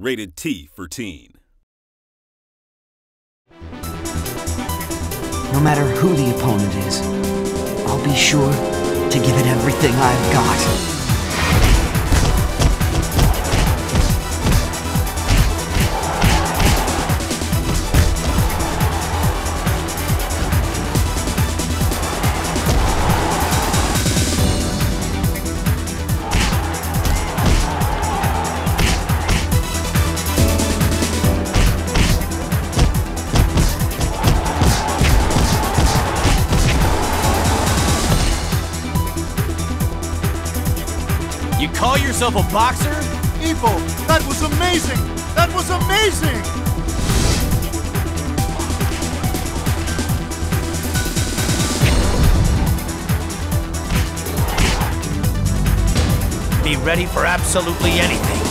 Rated T for teen. No matter who the opponent is, I'll be sure to give it everything I've got. You call yourself a boxer? Ippo, that was amazing! That was amazing! Be ready for absolutely anything.